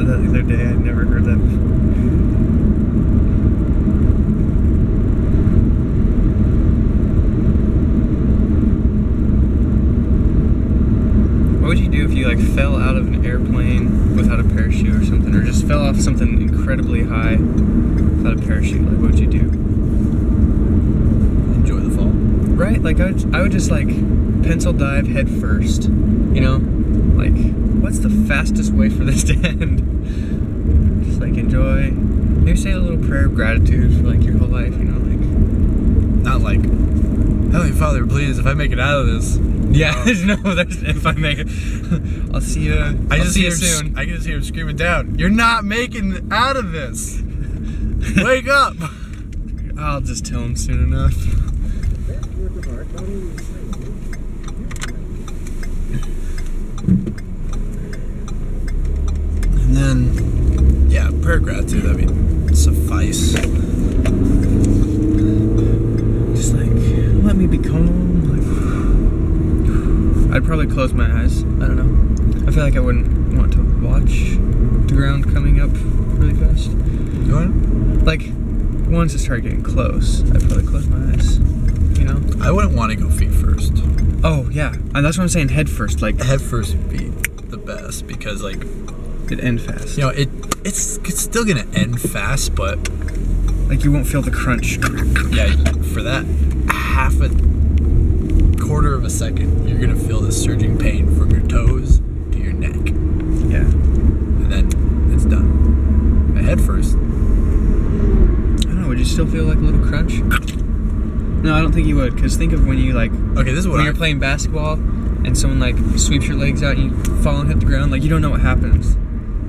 said that the other day. I'd never heard that before. What would you do if you like fell out of an airplane without a parachute or something, or just fell off something incredibly high without a parachute? Like, what would you do? Enjoy the fall. Right? Like, I would, I would just like pencil dive head first, you know, like, what's the fastest way for this to end? just like enjoy. Maybe say a little prayer of gratitude for like your whole life. You know, like. Not like, Heavenly Father, please, if I make it out of this. Yeah, there's no. There's, if I make it, I'll see you. I I'll just see hear you soon. I can just hear him screaming down. You're not making out of this. Wake up. I'll just tell him soon enough. And then, yeah, prayer gratitude. I mean, suffice. Just like let me be calm. Like I'd probably close my eyes. I don't know. I feel like I wouldn't want to watch the ground coming up really fast. Go ahead. Like once it started getting close, I'd probably close my eyes. You know? I wouldn't want to go feet first. Oh yeah, and that's what I'm saying. Head first, like Head first would be the best because, like, it end fast. you know, it it's it's still gonna end fast, but like you won't feel the crunch. yeah, for that half a quarter of a second, you're gonna feel the surging pain from your toes to your neck, Yeah. and then it's done. But head first. I don't know. Would you still feel like a little crunch? No, I don't think you would. Cause think of when you like Okay, this is what when I you're playing basketball and someone like sweeps your legs out and you fall and hit the ground, like you don't know what happens.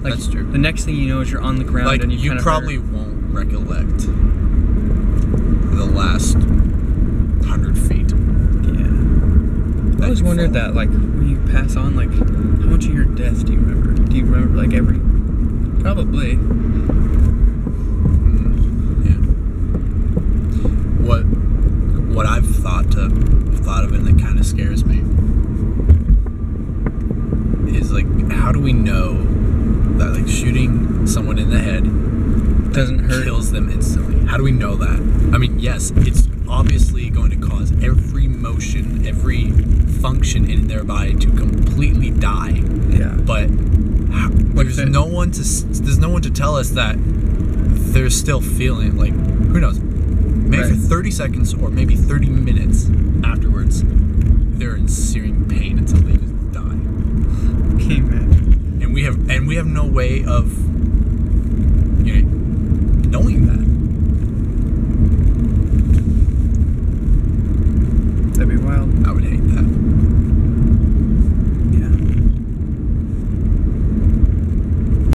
Like That's true. The next thing you know is you're on the ground like and you, you probably hurt. won't recollect the last hundred feet. Yeah. I always wondered fall. that, like when you pass on, like how much of your death do you remember? Do you remember like every? Probably. Hmm, yeah. What what I've thought to thought of and that kind of scares me is like how do we know that like shooting someone in the head Doesn't hurt. kills them instantly? How do we know that? I mean, yes, it's obviously going to cause every motion, every function in their body to completely die. Yeah. But how, there's it- no one to there's no one to tell us that they're still feeling like who knows maybe for 30 seconds or maybe 30 minutes afterwards they're in searing pain until they we have no way of you know, knowing that. That'd be wild. I would hate